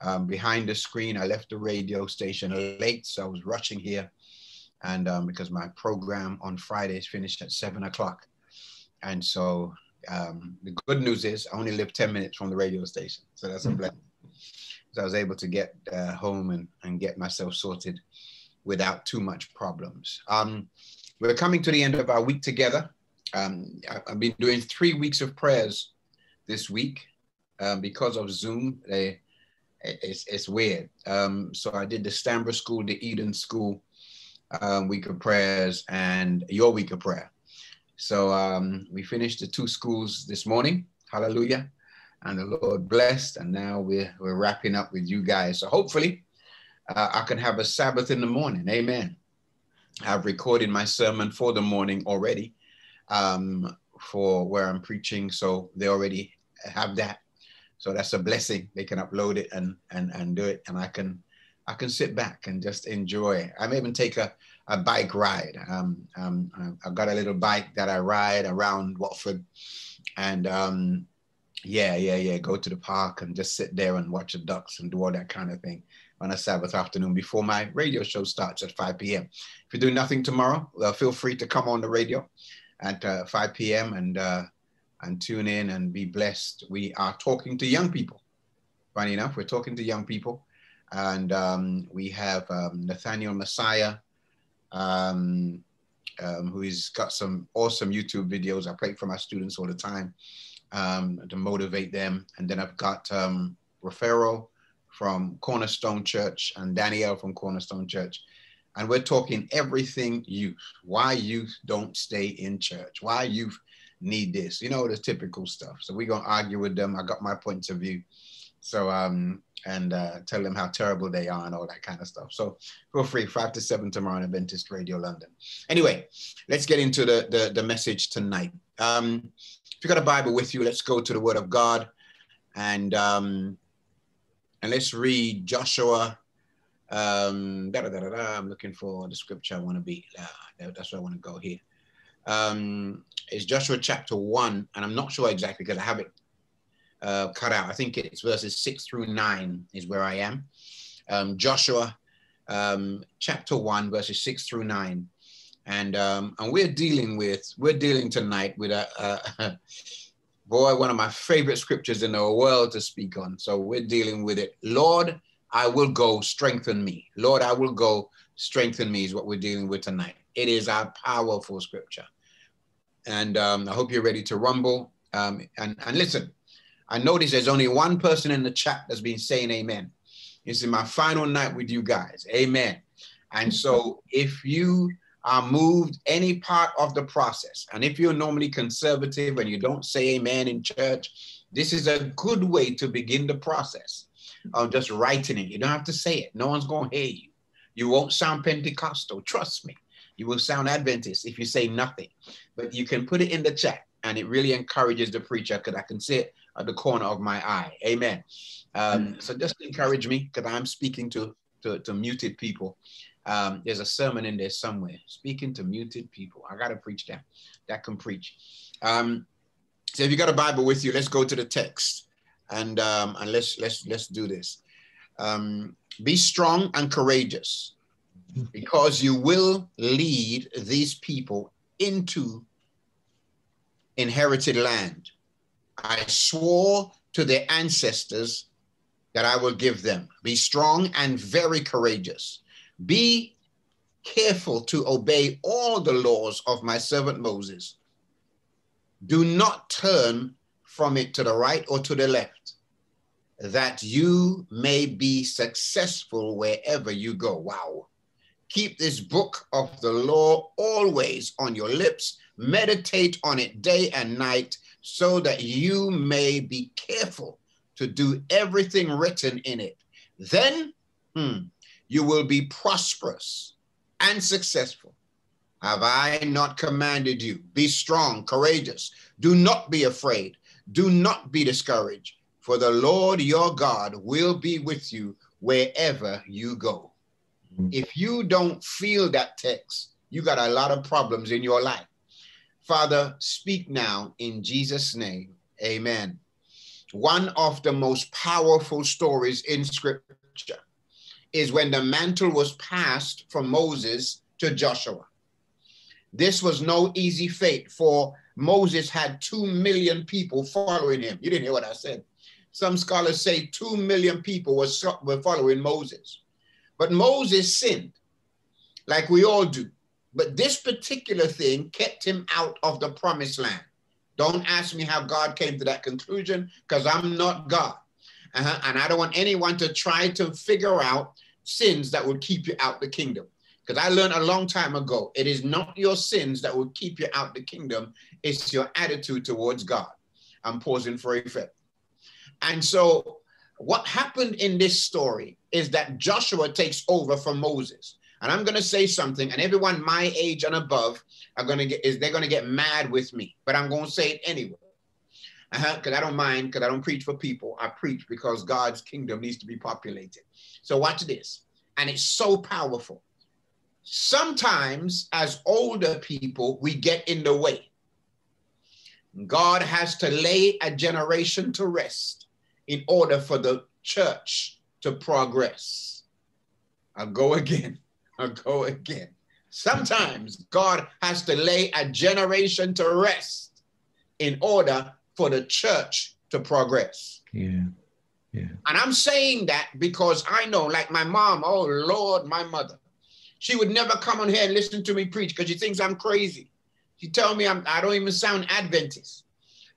um, behind the screen. I left the radio station late, so I was rushing here. And um, because my program on Fridays finished at seven o'clock. And so um, the good news is I only live 10 minutes from the radio station. So that's a mm-hmm. blessing. So I was able to get uh, home and, and get myself sorted without too much problems. Um, we're coming to the end of our week together. Um, I've been doing three weeks of prayers this week um, because of Zoom. They, it's, it's weird. Um, so I did the Stanborough School, the Eden School um, week of prayers, and your week of prayer. So um, we finished the two schools this morning. Hallelujah. And the Lord blessed. And now we're, we're wrapping up with you guys. So hopefully uh, I can have a Sabbath in the morning. Amen. I've recorded my sermon for the morning already um, for where I'm preaching. So they already have that. So that's a blessing. They can upload it and and and do it, and I can I can sit back and just enjoy. I may even take a, a bike ride. Um, um, I've got a little bike that I ride around Watford, and um, yeah, yeah, yeah. Go to the park and just sit there and watch the ducks and do all that kind of thing on a Sabbath afternoon before my radio show starts at 5 p.m. If you're doing nothing tomorrow, uh, feel free to come on the radio at uh, 5 p.m. and uh, and tune in and be blessed. We are talking to young people. Funny enough, we're talking to young people, and um, we have um, Nathaniel Messiah, um, um who's got some awesome YouTube videos. I pray for my students all the time um, to motivate them, and then I've got um, from Cornerstone Church and Danielle from Cornerstone Church. And we're talking everything youth. Why youth don't stay in church. Why youth need this. You know, the typical stuff. So we're going to argue with them. I got my points of view. So, um, and uh, tell them how terrible they are and all that kind of stuff. So feel free, five to seven tomorrow on Adventist Radio London. Anyway, let's get into the, the, the message tonight. Um, if you got a Bible with you, let's go to the Word of God. And um, and let's read Joshua. Um, da, da, da, da, I'm looking for the scripture I want to be. Uh, that's where I want to go here. Um, it's Joshua chapter one, and I'm not sure exactly because I have it uh, cut out. I think it's verses six through nine is where I am. Um, Joshua um, chapter one, verses six through nine, and um, and we're dealing with we're dealing tonight with a, a boy, one of my favorite scriptures in the world to speak on. So we're dealing with it. Lord, I will go, strengthen me. Lord, I will go, strengthen me is what we're dealing with tonight. It is our powerful scripture. And um, I hope you're ready to rumble. Um, and, and listen, I notice there's only one person in the chat that's been saying amen. This is my final night with you guys. Amen. And so if you are moved any part of the process. And if you're normally conservative and you don't say amen in church, this is a good way to begin the process of just writing it. You don't have to say it. No one's going to hear you. You won't sound Pentecostal. Trust me. You will sound Adventist if you say nothing. But you can put it in the chat and it really encourages the preacher because I can see it at the corner of my eye. Amen. Um, so just encourage me because I'm speaking to, to, to muted people um, there's a sermon in there somewhere speaking to muted people. I got to preach that. That can preach. Um, so if you got a Bible with you, let's go to the text and um, and let's let's let's do this. Um, be strong and courageous, because you will lead these people into inherited land. I swore to their ancestors that I will give them. Be strong and very courageous. Be careful to obey all the laws of my servant Moses. Do not turn from it to the right or to the left, that you may be successful wherever you go. Wow. Keep this book of the law always on your lips. Meditate on it day and night so that you may be careful to do everything written in it. Then, hmm, you will be prosperous and successful. Have I not commanded you? Be strong, courageous. Do not be afraid. Do not be discouraged, for the Lord your God will be with you wherever you go. Mm-hmm. If you don't feel that text, you got a lot of problems in your life. Father, speak now in Jesus' name. Amen. one of the most powerful stories in scripture is when the mantle was passed from Moses to Joshua. This was no easy fate, for Moses had 2 million people following him. You didn't hear what I said. Some scholars say 2 million people were following Moses. But Moses sinned, like we all do. But this particular thing kept him out of the promised land. Don't ask me how God came to that conclusion because I'm not God. Uh-huh. And I don't want anyone to try to figure out sins that will keep you out the kingdom. Because I learned a long time ago, it is not your sins that will keep you out the kingdom, it's your attitude towards God. I'm pausing for effect. And so, what happened in this story is that Joshua takes over from Moses. And I'm going to say something, and everyone my age and above are going to get is they're going to get mad with me, but I'm going to say it anyway. Because uh-huh, I don't mind, because I don't preach for people. I preach because God's kingdom needs to be populated. So watch this. And it's so powerful. Sometimes, as older people, we get in the way. God has to lay a generation to rest in order for the church to progress. I'll go again. I'll go again. Sometimes God has to lay a generation to rest in order for the church to progress. Yeah. Yeah. And I'm saying that because I know, like my mom, oh Lord, my mother, she would never come on here and listen to me preach because she thinks I'm crazy. She tell me I'm I don't even sound Adventist.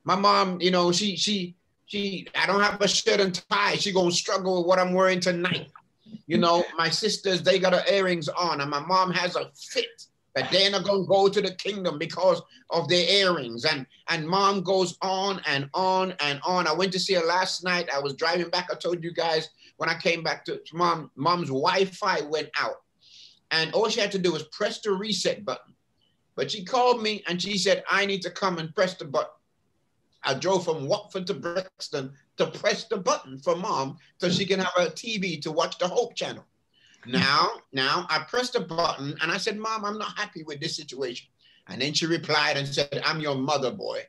My mom, you know, she she she I don't have a shirt and tie. She gonna struggle with what I'm wearing tonight. You know, my sisters, they got her earrings on, and my mom has a fit that they're not gonna go to the kingdom because of their earrings. And and mom goes on and on and on. I went to see her last night. I was driving back. I told you guys when I came back to mom, mom's Wi-Fi went out. And all she had to do was press the reset button. But she called me and she said, I need to come and press the button. I drove from Watford to Brixton to press the button for mom so she can have a TV to watch the Hope channel. Now, now I pressed the button and I said, Mom, I'm not happy with this situation. And then she replied and said, I'm your mother, boy.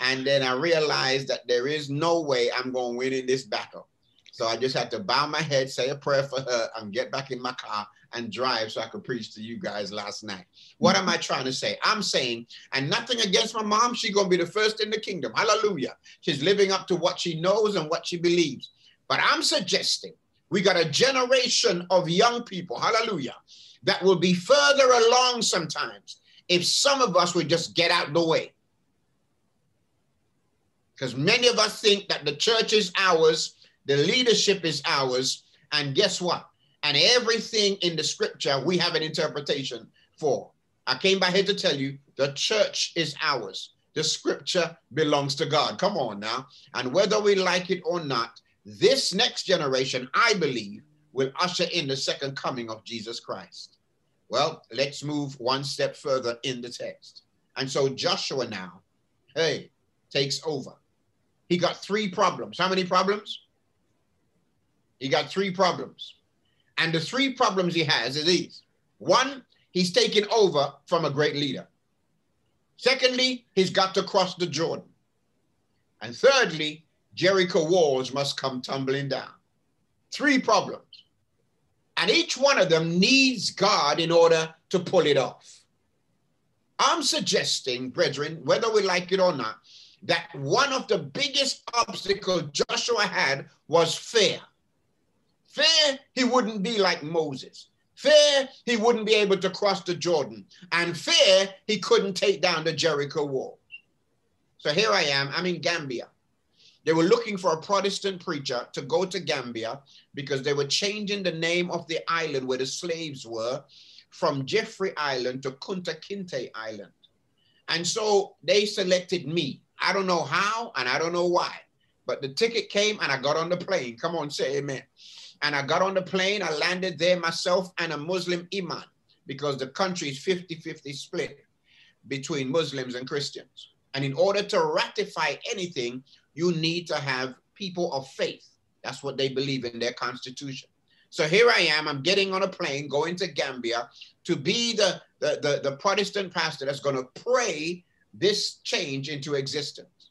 And then I realized that there is no way I'm going to win in this battle. So I just had to bow my head, say a prayer for her, and get back in my car and drive so I could preach to you guys last night. What am I trying to say? I'm saying, and nothing against my mom, she's going to be the first in the kingdom. Hallelujah. She's living up to what she knows and what she believes. But I'm suggesting we got a generation of young people, hallelujah, that will be further along sometimes if some of us would just get out the way. Because many of us think that the church is ours, the leadership is ours, and guess what? And everything in the scripture we have an interpretation for. I came by here to tell you the church is ours. The scripture belongs to God. Come on now. And whether we like it or not, this next generation, I believe, will usher in the second coming of Jesus Christ. Well, let's move one step further in the text. And so Joshua now, hey, takes over. He got three problems. How many problems? He got three problems. And the three problems he has is these. One, he's taken over from a great leader. Secondly, he's got to cross the Jordan. And thirdly, Jericho walls must come tumbling down. Three problems. And each one of them needs God in order to pull it off. I'm suggesting, brethren, whether we like it or not, that one of the biggest obstacles Joshua had was fear. Fear, he wouldn't be like Moses. Fear, he wouldn't be able to cross the Jordan. And fear, he couldn't take down the Jericho wall. So here I am, I'm in Gambia. They were looking for a Protestant preacher to go to Gambia because they were changing the name of the island where the slaves were from Jeffrey Island to Kunta Kinte Island. And so they selected me. I don't know how and I don't know why, but the ticket came and I got on the plane. Come on, say amen. And I got on the plane, I landed there myself and a Muslim imam because the country is 50 50 split between Muslims and Christians. And in order to ratify anything, you need to have people of faith. That's what they believe in their constitution. So here I am, I'm getting on a plane going to Gambia to be the, the, the, the Protestant pastor that's going to pray this change into existence.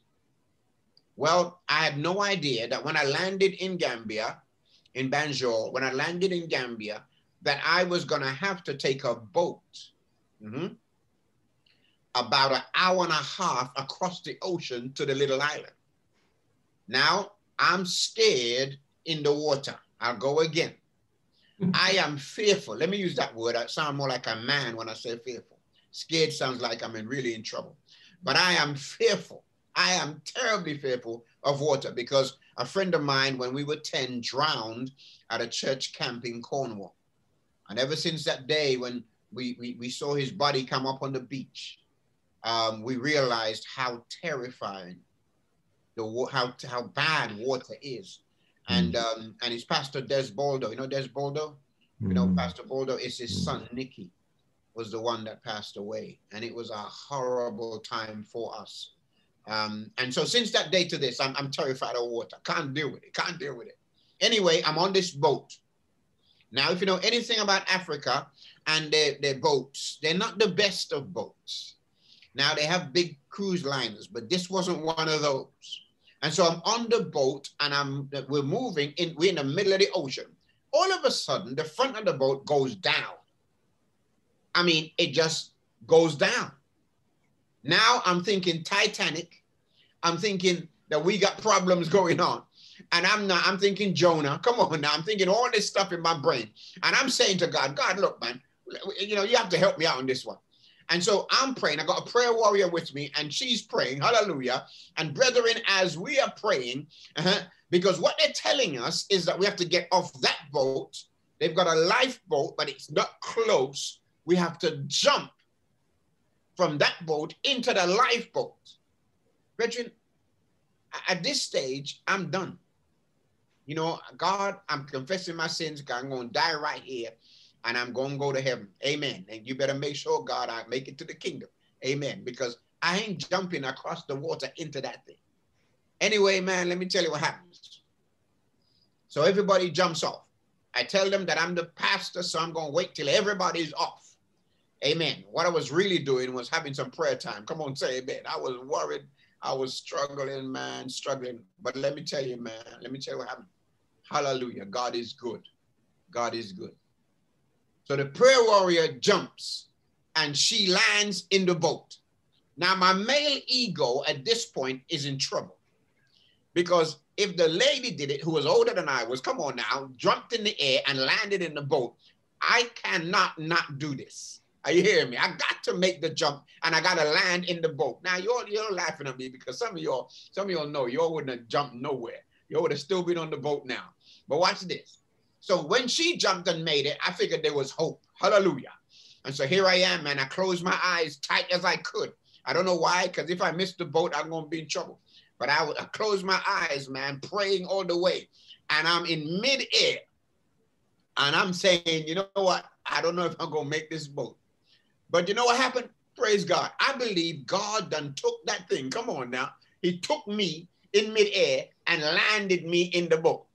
Well, I had no idea that when I landed in Gambia, in Banjul, when I landed in Gambia, that I was going to have to take a boat mm-hmm, about an hour and a half across the ocean to the little island. Now, I'm scared in the water. I'll go again. I am fearful. Let me use that word. I sound more like a man when I say fearful. Scared sounds like I'm in really in trouble. But I am fearful. I am terribly fearful of water because a friend of mine, when we were 10, drowned at a church camp in Cornwall. And ever since that day when we, we, we saw his body come up on the beach, um, we realized how terrifying the how how bad water is. And mm. um, and his pastor Des Baldo, you know Des Baldo, you know mm. Pastor Baldo is his mm. son Nicky, was the one that passed away, and it was a horrible time for us. Um, and so since that day to this, I'm, I'm terrified of water. Can't deal with it. Can't deal with it. Anyway, I'm on this boat. Now, if you know anything about Africa and their, their boats, they're not the best of boats. Now they have big cruise liners, but this wasn't one of those. And so I'm on the boat and I'm we're moving in, we're in the middle of the ocean. All of a sudden, the front of the boat goes down. I mean, it just goes down. Now I'm thinking Titanic. I'm thinking that we got problems going on. And I'm not, I'm thinking Jonah. Come on now. I'm thinking all this stuff in my brain. And I'm saying to God, God, look, man, you know, you have to help me out on this one. And so I'm praying. I got a prayer warrior with me, and she's praying. Hallelujah. And brethren, as we are praying, uh-huh, because what they're telling us is that we have to get off that boat. They've got a lifeboat, but it's not close. We have to jump from that boat into the lifeboat. Brethren, at this stage, I'm done. You know, God, I'm confessing my sins. I'm going to die right here and I'm going to go to heaven. Amen. And you better make sure, God, I make it to the kingdom. Amen. Because I ain't jumping across the water into that thing. Anyway, man, let me tell you what happens. So everybody jumps off. I tell them that I'm the pastor, so I'm going to wait till everybody's off. Amen. What I was really doing was having some prayer time. Come on, say amen. I was worried. I was struggling, man, struggling. But let me tell you, man, let me tell you what happened. Hallelujah. God is good. God is good. So the prayer warrior jumps and she lands in the boat. Now, my male ego at this point is in trouble because if the lady did it, who was older than I was, come on now, jumped in the air and landed in the boat, I cannot not do this. Are you hearing me? I got to make the jump and I got to land in the boat. Now you're you're laughing at me because some of y'all, some of y'all know y'all wouldn't have jumped nowhere. Y'all would have still been on the boat now. But watch this. So when she jumped and made it, I figured there was hope. Hallelujah. And so here I am, man. I closed my eyes tight as I could. I don't know why, because if I miss the boat, I'm going to be in trouble. But I, I closed my eyes, man, praying all the way. And I'm in midair. And I'm saying, you know what? I don't know if I'm to make this boat. But you know what happened? Praise God. I believe God done took that thing. Come on now. He took me in midair and landed me in the boat.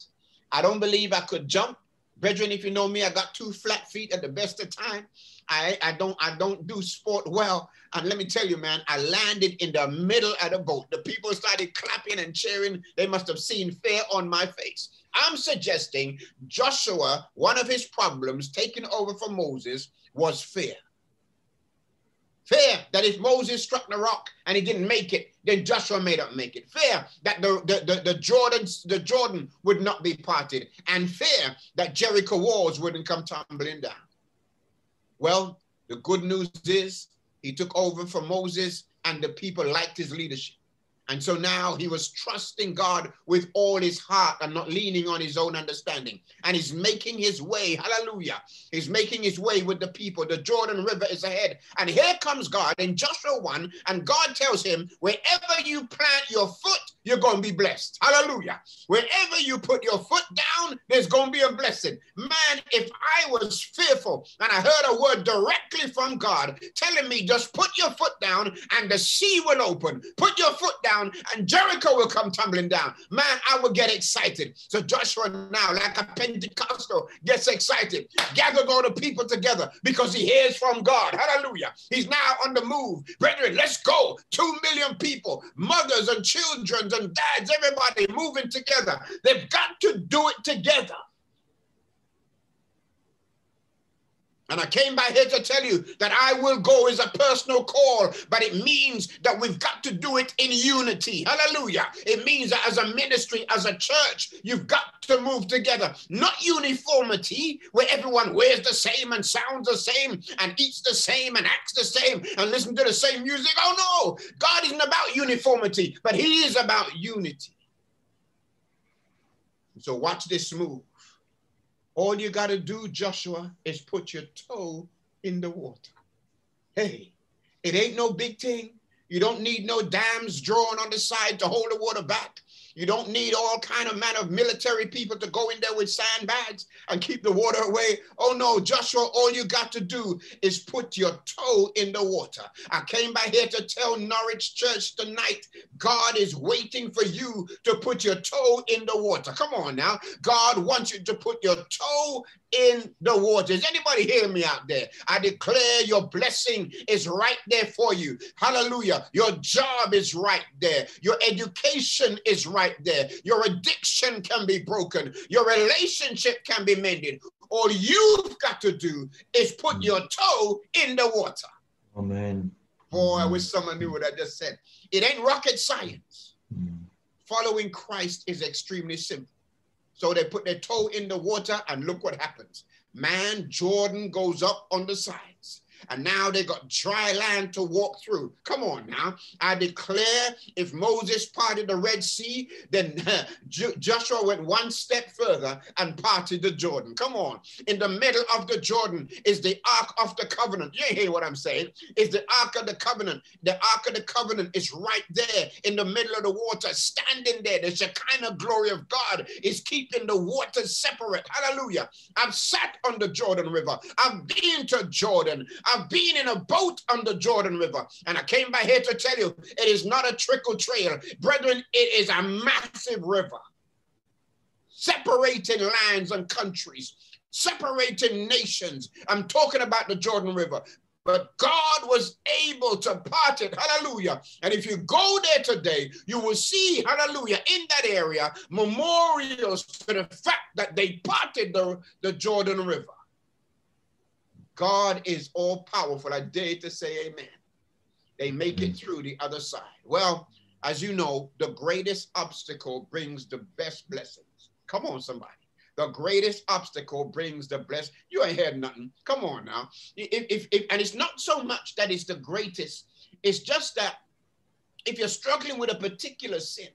I don't believe I could jump. Brethren, if you know me, I got two flat feet at the best of time. I, I don't I don't do sport well. And let me tell you, man, I landed in the middle of the boat. The people started clapping and cheering. They must have seen fear on my face. I'm suggesting Joshua, one of his problems taking over from Moses was fear. Fear that if Moses struck the rock and he didn't make it, then Joshua made up make it. Fear that the, the, the, the, Jordan, the Jordan would not be parted. And fear that Jericho walls wouldn't come tumbling down. Well, the good news is he took over from Moses and the people liked his leadership. And so now he was trusting God with all his heart and not leaning on his own understanding. And he's making his way. Hallelujah. He's making his way with the people. The Jordan River is ahead. And here comes God in Joshua 1. And God tells him, wherever you plant your foot, you're going to be blessed. Hallelujah. Wherever you put your foot down, there's going to be a blessing. Man, if I was fearful and I heard a word directly from God telling me, just put your foot down and the sea will open, put your foot down down and Jericho will come tumbling down. Man, I will get excited. So Joshua now, like a Pentecostal, gets excited. Gathers all the people together because he hears from God. Hallelujah. He's now on the move. Brethren, let's go. Two million people, mothers and children and dads, everybody moving together. They've got to do it together. And I came by here to tell you that I will go is a personal call, but it means that we've got to do it in unity. Hallelujah. It means that as a ministry, as a church, you've got to move together. Not uniformity, where everyone wears the same and sounds the same and eats the same and acts the same and listen to the same music. Oh no, God isn't about uniformity, but He is about unity. So watch this move. All you got to do, Joshua, is put your toe in the water. Hey, it ain't no big thing. You don't need no dams drawn on the side to hold the water back. You don't need all kind of man of military people to go in there with sandbags and keep the water away. Oh no, Joshua, all you got to do is put your toe in the water. I came by here to tell Norwich Church tonight, God is waiting for you to put your toe in the water. Come on now. God wants you to put your toe in the waters. Anybody hear me out there? I declare your blessing is right there for you. Hallelujah. Your job is right there. Your education is right there. Your addiction can be broken. Your relationship can be mended. All you've got to do is put your toe in the water. Amen. Boy, I wish someone knew what I just said. It ain't rocket science. Mm. Following Christ is extremely simple. So they put their toe in the water and look what happens. Man, Jordan goes up on the sides and now they got dry land to walk through. Come on now. I declare if Moses parted the Red Sea, then Joshua went one step further and parted the Jordan. Come on. In the middle of the Jordan is the Ark of the Covenant. You hear what I'm saying? Is the Ark of the Covenant. The Ark of the Covenant is right there in the middle of the water, standing there. The Shekinah glory of God is keeping the waters separate. Hallelujah. I've sat on the Jordan River. I've been to Jordan. I've been in a boat on the Jordan River, and I came by here to tell you it is not a trickle trail. Brethren, it is a massive river separating lands and countries, separating nations. I'm talking about the Jordan River. But God was able to part it. Hallelujah. And if you go there today, you will see, hallelujah, in that area, memorials to the fact that they parted the, the Jordan River. God is all powerful. I dare to say amen. They make it through the other side. Well, as you know, the greatest obstacle brings the best blessings. Come on, somebody. The greatest obstacle brings the bless. You ain't had nothing. Come on now. If, if, if, and it's not so much that it's the greatest, it's just that if you're struggling with a particular sin,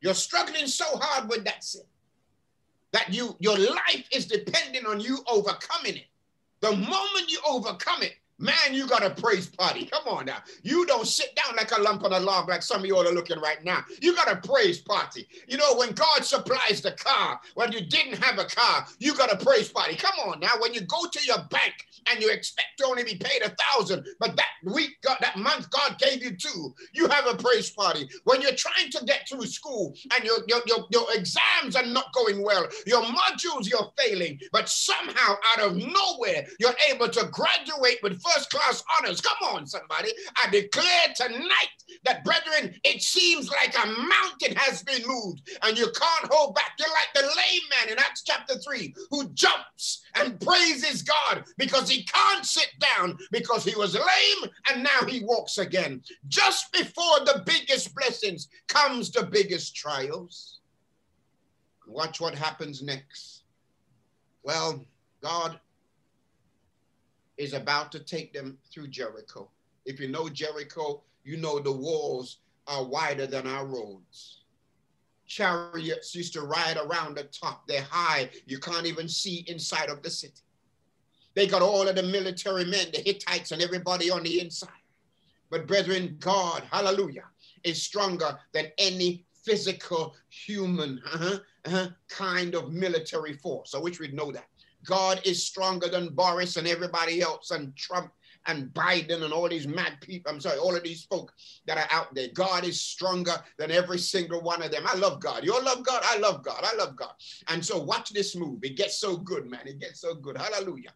you're struggling so hard with that sin that you your life is depending on you overcoming it. The moment you overcome it, man, you got a praise party. Come on now. You don't sit down like a lump on a log like some of you all are looking right now. You got a praise party. You know, when God supplies the car, when you didn't have a car, you got a praise party. Come on now. When you go to your bank and you expect to only be paid a thousand, but that week, God, that month, God gave you two, you have a praise party. When you're trying to get through school and your, your, your, your exams are not going well, your modules you're failing, but somehow out of nowhere, you're able to graduate with first class honors. Come on, somebody. I declare tonight that, brethren, it seems like a mountain has been moved and you can't hold back. You're like the lame man in Acts chapter 3 who jumps and praises God because he can't sit down because he was lame and now he walks again. Just before the biggest blessings comes the biggest trials. Watch what happens next. Well, God is about to take them through Jericho. If you know Jericho, you know the walls are wider than our roads. Chariots used to ride around the top. They're high. You can't even see inside of the city. They got all of the military men, the Hittites, and everybody on the inside. But, brethren, God, hallelujah, is stronger than any physical human uh-huh, uh-huh, kind of military force. I wish we'd know that. God is stronger than Boris and everybody else and Trump and Biden and all these mad people. I'm sorry, all of these folk that are out there. God is stronger than every single one of them. I love God. You all love God? I love God. I love God. And so watch this move. It gets so good, man. It gets so good. Hallelujah.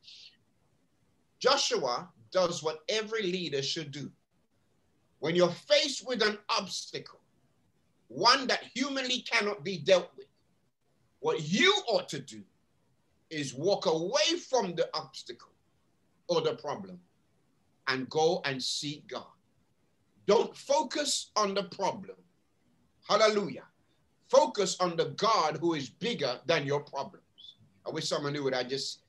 Joshua does what every leader should do. When you're faced with an obstacle, one that humanly cannot be dealt with, what you ought to do is walk away from the obstacle or the problem and go and seek God. Don't focus on the problem. Hallelujah. Focus on the God who is bigger than your problems. I wish someone knew what I just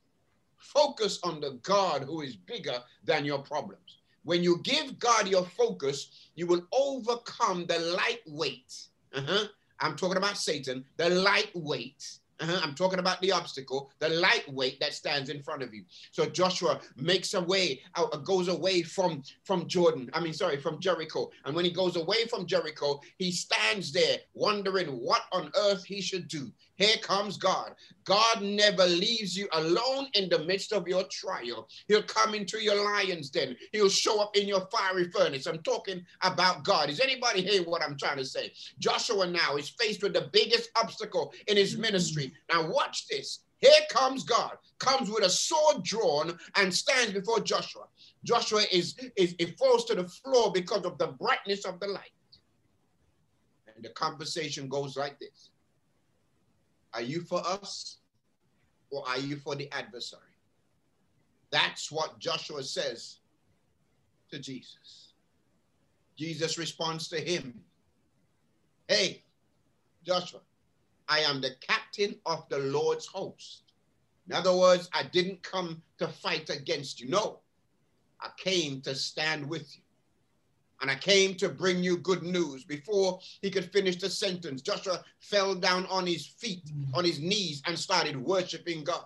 focus on the God who is bigger than your problems. When you give God your focus, you will overcome the lightweight. Uh-huh. I'm talking about Satan, the lightweight uh-huh. I'm talking about the obstacle, the lightweight that stands in front of you. So Joshua makes a way, uh, goes away from from Jordan. I mean, sorry, from Jericho. And when he goes away from Jericho, he stands there wondering what on earth he should do. Here comes God. God never leaves you alone in the midst of your trial. He'll come into your lion's den. He'll show up in your fiery furnace. I'm talking about God. Is anybody hear what I'm trying to say? Joshua now is faced with the biggest obstacle in his ministry. Now watch this. Here comes God, comes with a sword drawn and stands before Joshua. Joshua is, is it falls to the floor because of the brightness of the light. And the conversation goes like this. Are you for us or are you for the adversary? That's what Joshua says to Jesus. Jesus responds to him Hey, Joshua, I am the captain of the Lord's host. In other words, I didn't come to fight against you. No, I came to stand with you. And I came to bring you good news. Before he could finish the sentence, Joshua fell down on his feet, mm. on his knees, and started worshiping God.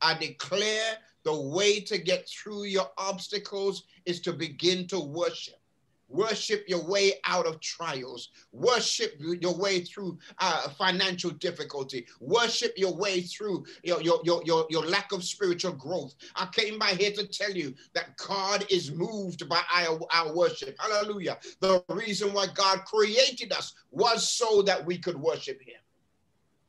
I declare the way to get through your obstacles is to begin to worship. Worship your way out of trials. Worship your way through uh, financial difficulty. Worship your way through your, your, your, your, your lack of spiritual growth. I came by here to tell you that God is moved by our, our worship. Hallelujah. The reason why God created us was so that we could worship Him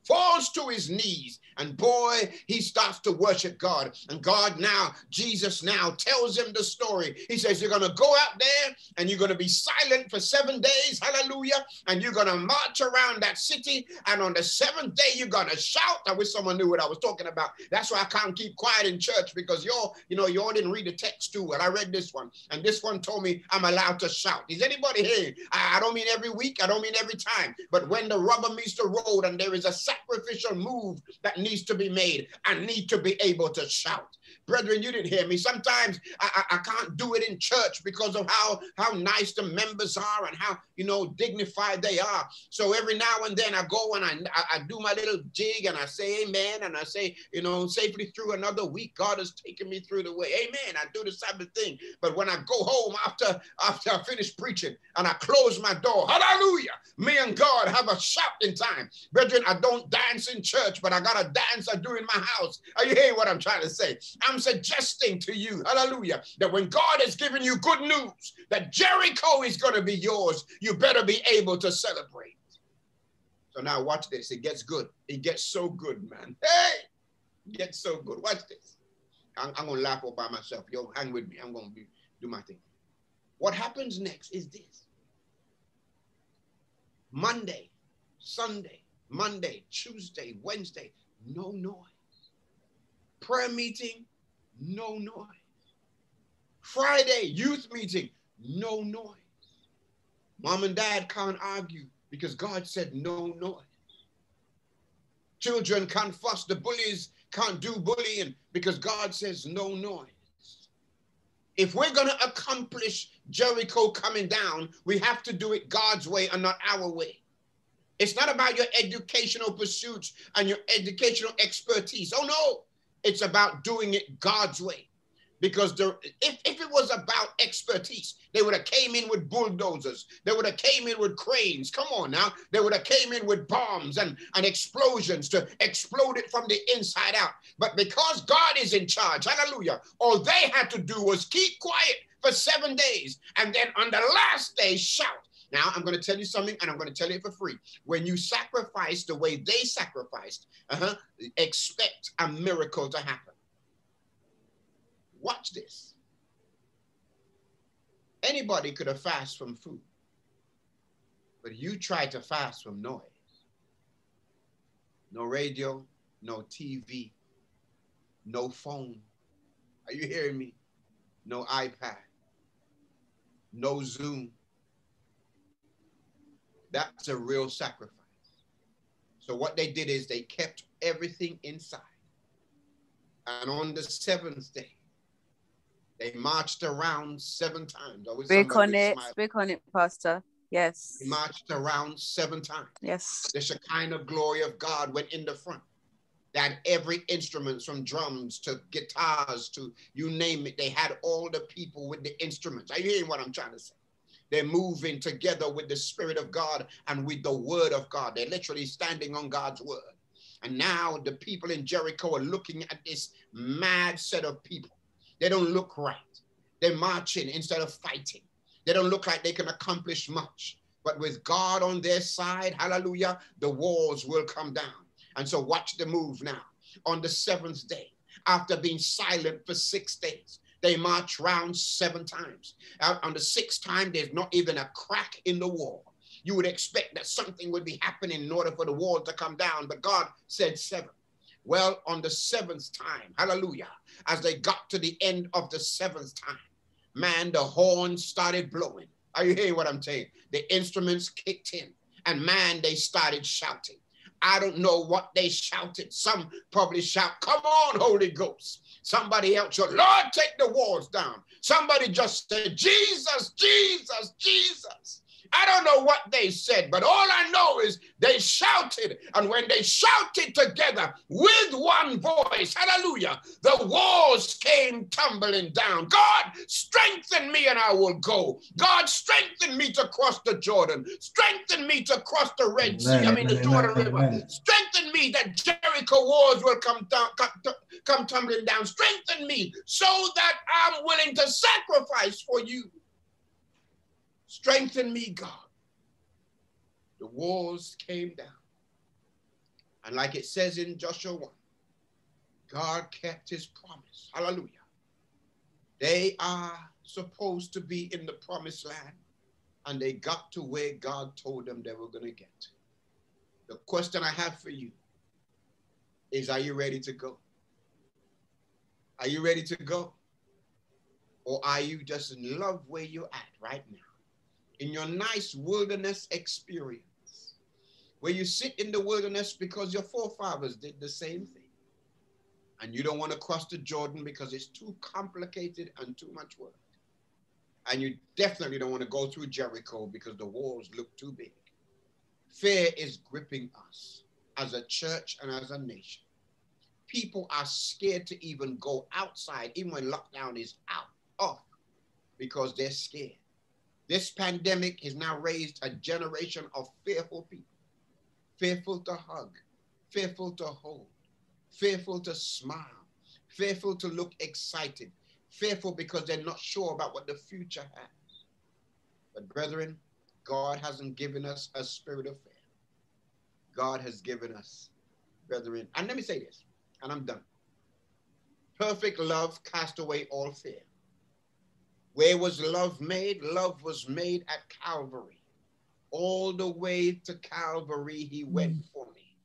falls to his knees and boy he starts to worship god. And god now jesus now tells him the story. He says you're going to go out there and you're going to be silent for seven days hallelujah and you're going to march around that city and on the seventh day you're going to shout. I wish someone knew what i was talking about. That's why i can't keep quiet in church because y'all you know y'all didn't read the text too well. I read this one and this one told me i'm allowed to shout. Is anybody here? I, I don't mean every week i don't mean every time but when the rubber meets the road and there is a sacrificial move that needs to be made. I need to be able to shout. Brethren, you didn't hear me. Sometimes I, I, I, can't do it in church because of how, how nice the members are and how, you know, dignified they are. So every now and then I go and I, I, I do my little jig and I say amen and I say, you know, safely through another week, God has taken me through the way. Amen. I do the Sabbath thing. But when I go home after, after I finish preaching and I close my door, hallelujah, me and God have a shouting time. Brethren, I don't dance in church, but I got a dance I do in my house. Are you hearing what I'm trying to say? I'm suggesting to you, hallelujah, that when God has given you good news that Jericho is going to be yours, you better be able to celebrate. So now watch this. It gets good. It gets so good, man. Hey, it gets so good. Watch this. I'm, I'm going to laugh all by myself. Yo, hang with me. I'm going to do my thing. What happens next is this. Monday, Sunday, Monday, Tuesday, Wednesday, no noise. Prayer meeting, no noise. Friday, youth meeting, no noise. Mom and dad can't argue because God said no noise. Children can't fuss, the bullies can't do bullying because God says no noise. If we're going to accomplish Jericho coming down, we have to do it God's way and not our way. It's not about your educational pursuits and your educational expertise. Oh, no. It's about doing it God's way. because if, if it was about expertise they would have came in with bulldozers. They would have came in with cranes. Come on now. They would have came in with bombs and, and explosions to explode it from the inside out. But because god is in charge hallelujah all they had to do was keep quiet for seven days and then on the last day shout now, I'm going to tell you something, and I'm going to tell you for free. When you sacrifice the way they sacrificed, uh-huh, expect a miracle to happen. Watch this. Anybody could have fasted from food, but you tried to fast from noise. No radio, no TV, no phone. Are you hearing me? No iPad, no Zoom. That's a real sacrifice. So, what they did is they kept everything inside. And on the seventh day, they marched around seven times. Speak on it. Speak on it, Pastor. Yes. They marched around seven times. Yes. The Shekinah glory of God went in the front. That every instrument from drums to guitars to you name it, they had all the people with the instruments. Are you hearing what I'm trying to say? They're moving together with the Spirit of God and with the Word of God. They're literally standing on God's Word. And now the people in Jericho are looking at this mad set of people they don't look right. They're marching instead of fighting. They don't look like they can accomplish much. But with God on their side, hallelujah, the walls will come down. And so watch the move now. On the seventh day, after being silent for six days, they march round seven times. Out on the sixth time, there's not even a crack in the wall. You would expect that something would be happening in order for the wall to come down, but God said seven. Well, on the seventh time, hallelujah, as they got to the end of the seventh time, man, the horns started blowing. Are you hearing what I'm saying? The instruments kicked in, and man, they started shouting. I don't know what they shouted. Some probably shout, Come on, Holy Ghost. Somebody else said, Lord, take the walls down. Somebody just said, Jesus, Jesus, Jesus. I don't know what they said, but all I know is they shouted. And when they shouted together with one voice, hallelujah, the walls came tumbling down. God, strengthen me and I will go. God, strengthen me to cross the Jordan. Strengthen me to cross the Red Sea. I mean, the Jordan River. Strengthen me that Jericho walls will come, down, come, come tumbling down. Strengthen me so that I'm willing to sacrifice for you. Strengthen me, God. The walls came down. And like it says in Joshua 1, God kept his promise. Hallelujah. They are supposed to be in the promised land, and they got to where God told them they were going to get. The question I have for you is Are you ready to go? Are you ready to go? Or are you just in love where you're at right now? In your nice wilderness experience, where you sit in the wilderness because your forefathers did the same thing. And you don't want to cross the Jordan because it's too complicated and too much work. And you definitely don't want to go through Jericho because the walls look too big. Fear is gripping us as a church and as a nation. People are scared to even go outside, even when lockdown is out, off, because they're scared. This pandemic has now raised a generation of fearful people, fearful to hug, fearful to hold, fearful to smile, fearful to look excited, fearful because they're not sure about what the future has. But, brethren, God hasn't given us a spirit of fear. God has given us, brethren, and let me say this, and I'm done. Perfect love cast away all fear. Where was love made? Love was made at Calvary. All the way to Calvary, he went mm. for me.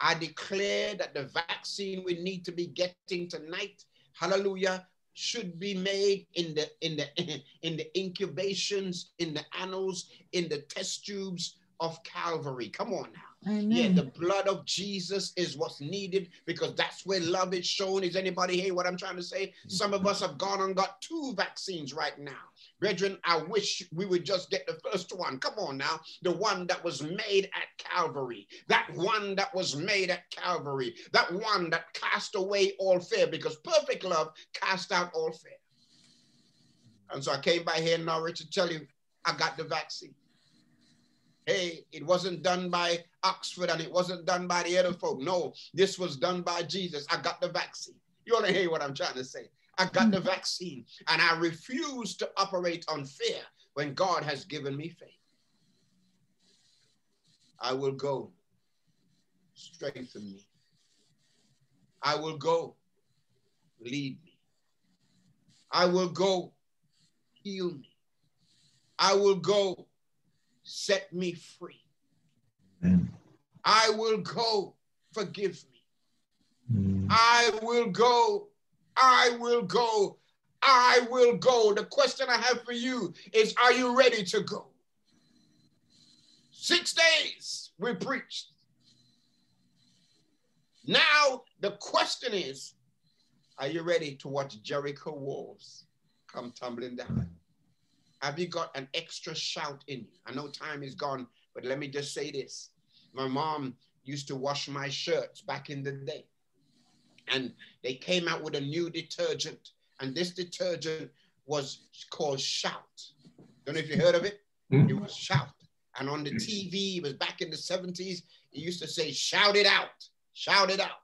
I declare that the vaccine we need to be getting tonight, hallelujah, should be made in the in the in the incubations, in the annals, in the test tubes of Calvary. Come on now. Amen. Yeah, the blood of Jesus is what's needed because that's where love is shown. Is anybody hear what I'm trying to say? Some of us have gone and got two vaccines right now. Brethren, I wish we would just get the first one. Come on now. The one that was made at Calvary. That one that was made at Calvary. That one that cast away all fear because perfect love cast out all fear. And so I came by here in Norwich to tell you I got the vaccine. Hey, it wasn't done by Oxford and it wasn't done by the other folk. No, this was done by Jesus. I got the vaccine. You want to hear what I'm trying to say? I got the hmm. vaccine and I refuse to operate on fear when God has given me faith. I will go. Strengthen me. I will go. Lead me. I will go. Heal me. I will go. Set me free. Amen. I will go. Forgive me. Mm. I will go. I will go. I will go. The question I have for you is Are you ready to go? Six days we preached. Now the question is Are you ready to watch Jericho walls come tumbling down? Have you got an extra shout in you? I know time is gone, but let me just say this. My mom used to wash my shirts back in the day and they came out with a new detergent, and this detergent was called Shout. Don't know if you heard of it. Mm-hmm. It was Shout, and on the TV, it was back in the seventies. It used to say, "Shout it out, shout it out."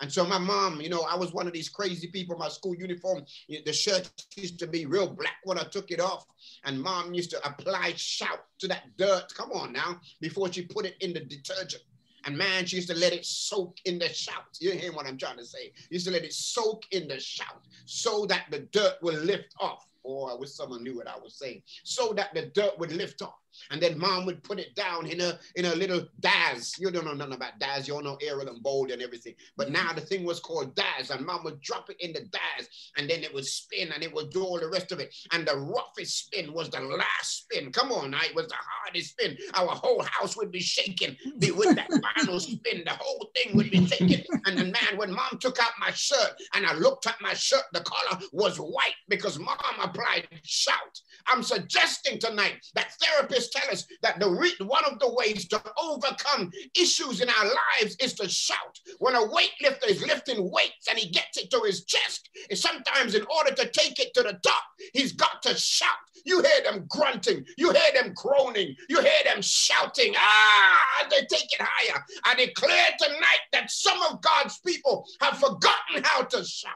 And so my mom, you know, I was one of these crazy people. My school uniform, the shirt used to be real black when I took it off. And mom used to apply shout to that dirt. Come on now, before she put it in the detergent. And man, she used to let it soak in the shout. You hear what I'm trying to say? Used to let it soak in the shout so that the dirt will lift off. Or I wish someone knew what I was saying. So that the dirt would lift off. And then mom would put it down in a in a little Daz. You don't know nothing about Daz. You all know Ariel and Bold and everything. But mm-hmm. now the thing was called Daz, and mom would drop it in the Daz, and then it would spin and it would do all the rest of it. And the roughest spin was the last spin. Come on, now it was the hardest spin. Our whole house would be shaking be with that final spin. The whole thing would be shaking. And then man, when mom took out my shirt and I looked at my shirt, the color was white because mom applied shout. I'm suggesting tonight that therapists tell us that the re- one of the ways to overcome issues in our lives is to shout. When a weightlifter is lifting weights and he gets it to his chest, and sometimes in order to take it to the top, he's got to shout. You hear them grunting, you hear them groaning, you hear them shouting. Ah, they take it higher. I declare tonight that some of God's people have forgotten how to shout.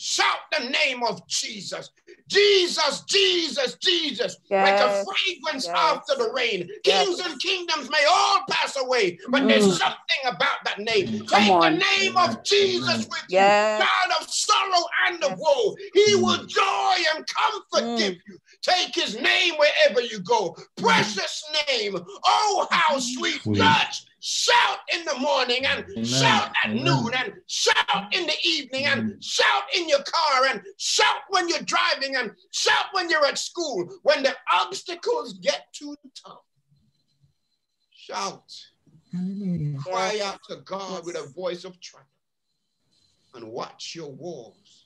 Shout the name of Jesus. Jesus, Jesus, Jesus, yes. like a fragrance yes. after the rain. Kings yes. and kingdoms may all pass away, but mm. there's something about that name. Come Take on. the name of Jesus with you, God of sorrow and of woe. He mm. will joy and comfort mm. give you. Take his name wherever you go. Precious name. Oh, how sweet, sweet. shout in the morning and Amen. shout at Amen. noon and shout in the evening and shout in your car and shout when you're driving and shout when you're at school. When the obstacles get too tough, shout. Cry out to God with a voice of triumph and watch your walls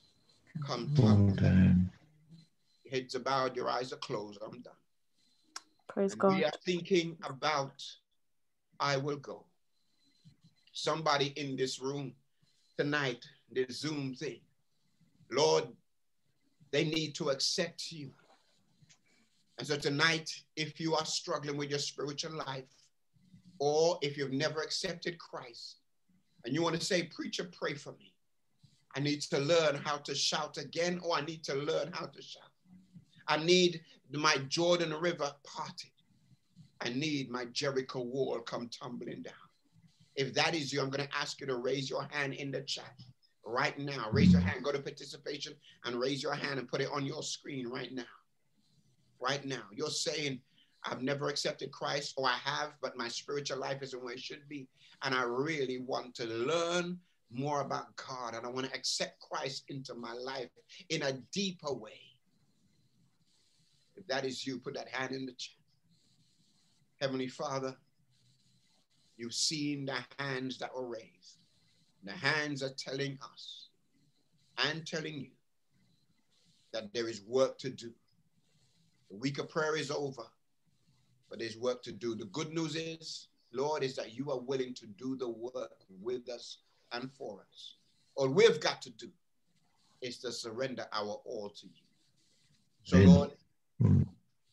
come down. Heads are bowed, your eyes are closed. I'm done. Praise and God. We are thinking about I will go. Somebody in this room tonight, the Zoom thing, Lord, they need to accept you. And so tonight, if you are struggling with your spiritual life, or if you've never accepted Christ, and you want to say, Preacher, pray for me. I need to learn how to shout again, or I need to learn how to shout. I need my Jordan River parted. I need my Jericho wall come tumbling down. If that is you, I'm going to ask you to raise your hand in the chat right now. Raise your hand, go to participation and raise your hand and put it on your screen right now. Right now. You're saying, I've never accepted Christ, or I have, but my spiritual life isn't where it should be. And I really want to learn more about God and I want to accept Christ into my life in a deeper way. If that is you, put that hand in the chat. Heavenly Father, you've seen the hands that were raised. The hands are telling us and telling you that there is work to do. The week of prayer is over, but there's work to do. The good news is, Lord, is that you are willing to do the work with us and for us. All we've got to do is to surrender our all to you. So, Lord,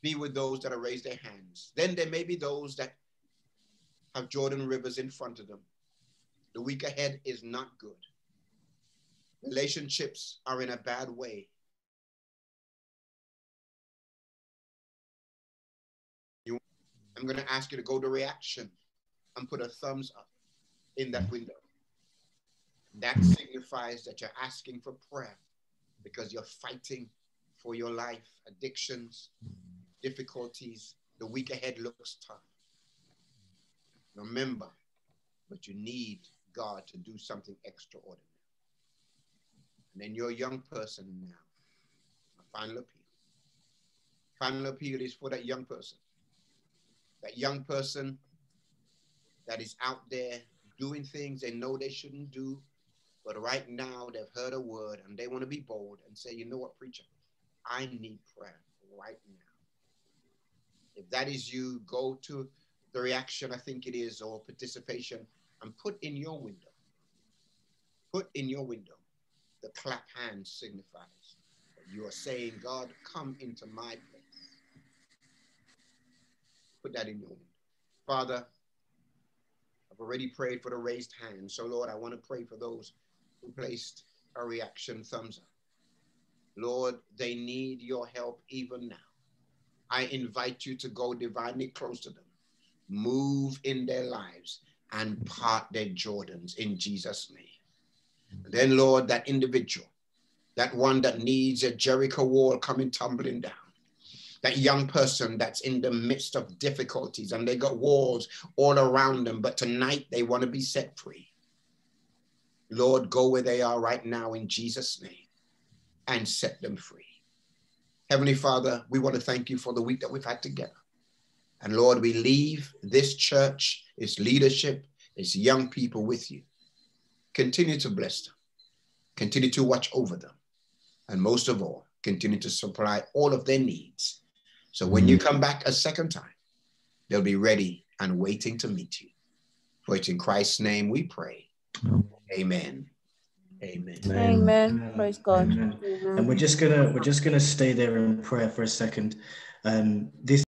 be with those that have raised their hands. Then there may be those that have Jordan rivers in front of them. The week ahead is not good. Relationships are in a bad way. I'm going to ask you to go to reaction and put a thumbs up in that window. That signifies that you're asking for prayer because you're fighting for your life, addictions, difficulties. The week ahead looks tough. Remember, but you need God to do something extraordinary. And then you're a young person now. A final appeal. Final appeal is for that young person. That young person that is out there doing things they know they shouldn't do, but right now they've heard a word and they want to be bold and say, you know what, preacher, I need prayer right now. If that is you, go to the reaction, I think it is, or participation, and put in your window. Put in your window. The clap hand signifies that you are saying, God, come into my place. Put that in your window. Father, I've already prayed for the raised hand. So, Lord, I want to pray for those who placed a reaction thumbs up. Lord, they need your help even now. I invite you to go divinely close to them, move in their lives, and part their Jordans in Jesus' name. Then, Lord, that individual, that one that needs a Jericho wall coming tumbling down, that young person that's in the midst of difficulties and they got walls all around them, but tonight they want to be set free. Lord, go where they are right now in Jesus' name and set them free. Heavenly Father, we want to thank you for the week that we've had together. And Lord, we leave this church, its leadership, its young people with you. Continue to bless them, continue to watch over them, and most of all, continue to supply all of their needs. So when you mm. come back a second time, they'll be ready and waiting to meet you. For it's in Christ's name we pray. Amen. Amen. Amen. Praise God. Amen. And we're just gonna we're just gonna stay there in prayer for a second. Um, this